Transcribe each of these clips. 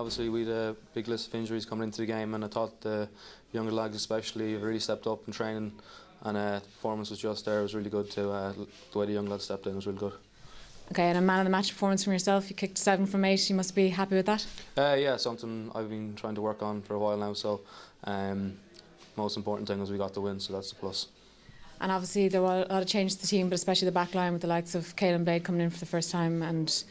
Obviously, we had a big list of injuries coming into the game, and I thought the younger lads, especially, really stepped up in training. And uh, the performance was just there. It was really good to uh, the way the young lads stepped in. Was really good. Okay, and a man of the match performance from yourself. You kicked seven from eight. You must be happy with that. Uh, yeah, something I've been trying to work on for a while now. So, um, most important thing was we got the win, so that's the plus. And obviously there were a lot of changes to the team, but especially the back line with the likes of Caolin Blade coming in for the first time and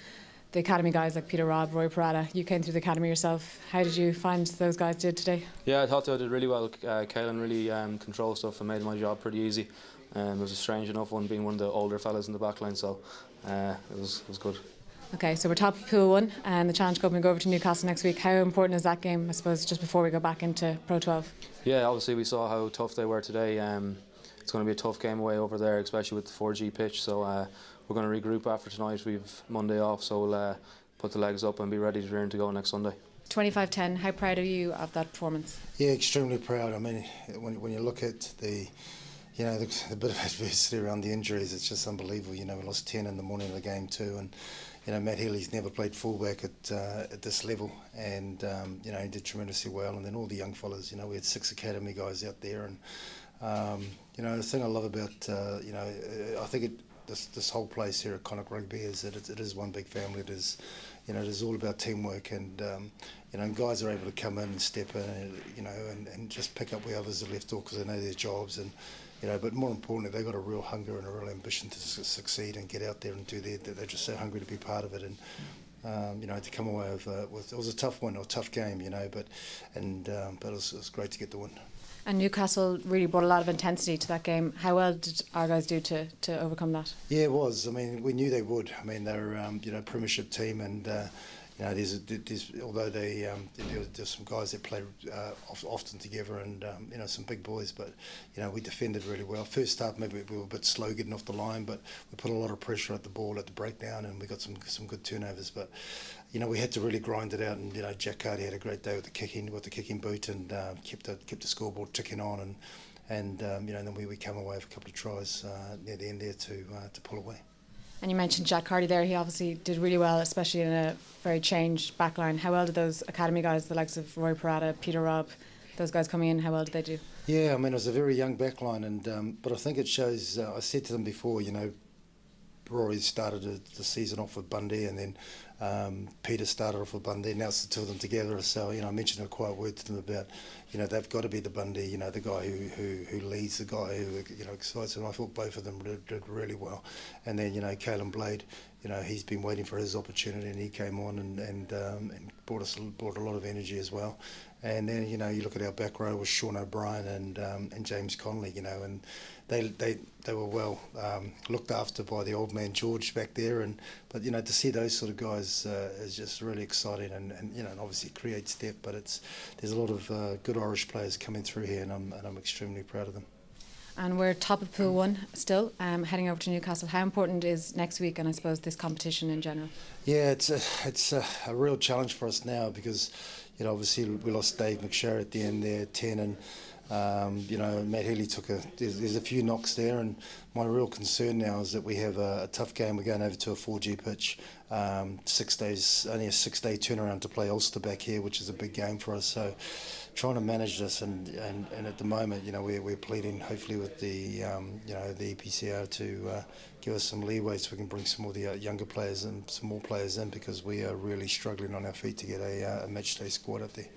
the academy guys like Peter Robb, Rory Parata. You came through the academy yourself. How did you find those guys did today? Yeah, I thought they did really well. Uh, really um, controlled stuff and made my job pretty easy. Um, it was a strange enough one being one of the older fellas in the back line, so uh, it was it was good. Okay, so we're top of Pool 1 and the Challenge Cup and go over to Newcastle next week. How important is that game, I suppose, just before we go back into Pro 12? Yeah, obviously we saw how tough they were today. Um, it's going to be a tough game away over there, especially with the 4G pitch. So uh, we're going to regroup after tonight. We've Monday off, so we'll uh, put the legs up and be ready to return to go next Sunday. 25-10, how proud are you of that performance? Yeah, extremely proud. I mean, when, when you look at the you know, the, the, bit of adversity around the injuries, it's just unbelievable. You know, we lost 10 in the morning of the game too, and you know, Matt Healy's never played fullback at uh, at this level, and um, you know, he did tremendously well. And then all the young fellas, you know, we had six academy guys out there, and um, you know, the thing I love about, uh, you know, I think it, this this whole place here at Connacht Rugby is that it, it is one big family. It is, you know, it is all about teamwork, and um, you know, guys are able to come in and step in, and, you know, and, and just pick up where others have left off because they know their jobs and you know, but more importantly, they've got a real hunger and a real ambition to succeed and get out there and do their. They're just so hungry to be part of it, and um, you know, to come away with, uh, with, it was a tough one, or a tough game, you know, but and um, but it was, it was great to get the win. And Newcastle really brought a lot of intensity to that game. How well did our guys do to, to overcome that? Yeah, it was. I mean, we knew they would. I mean, they're um, you know premiership team, and uh, you know, there's, there's although they um, there's some guys that play uh, often together, and um, you know some big boys, but you know we defended really well. First half maybe we were a bit slow getting off the line, but we put a lot of pressure at the ball at the breakdown, and we got some some good turnovers. But you know we had to really grind it out, and you know Jack Carty had a great day with the kicking with the kicking boot, and uh, kept the kept the scoreboard ticking on, and and um, you know then we, we come away with a couple of tries uh, near the end there to uh, to pull away. And you mentioned Jack Carty there. He obviously did really well, especially in a very changed backline. How well did those academy guys, the likes of Rory Parata, Peter Robb, those guys coming in, how well did they do? Yeah, I mean, it was a very young backline, and um, but I think it shows. Uh, I said to them before, you know, Rory started the season off with Bundee, and then um, Peter started off with Bundee. Now it's the two of them together. So you know, I mentioned a quiet word to them about, you know, they've got to be the Bundee. You know, the guy who who, who leads, the guy who you know excites. And I thought both of them did, did really well. And then you know, Caolin Blade, you know, he's been waiting for his opportunity, and he came on and and, um, and brought us brought a lot of energy as well. And then you know you look at our back row with Sean O'Brien and um, and James Connolly, you know, and they they they were well um, looked after by the old man George back there. And but you know to see those sort of guys uh, is just really exciting, and, and you know and obviously creates depth. But it's there's a lot of uh, good Irish players coming through here, and I'm and I'm extremely proud of them. And we're top of Pool One still, um, heading over to Newcastle. How important is next week, and I suppose this competition in general? Yeah, it's a it's a, a real challenge for us now because you know, obviously we lost Dave McSharry at the end there, 10, and um, you know, Matt Healy took a. There's, there's, a few knocks there, and my real concern now is that we have a, a tough game. We're going over to a 4G pitch, um, six days, only a six-day turnaround to play Ulster back here, which is a big game for us. So, trying to manage this, and, and, and at the moment, you know, we're, we're pleading hopefully with the um, you know the EPCR to uh, give us some leeway so we can bring some more the uh, younger players and some more players in because we are really struggling on our feet to get a, uh, a match day squad up there.